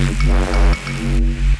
Yeah.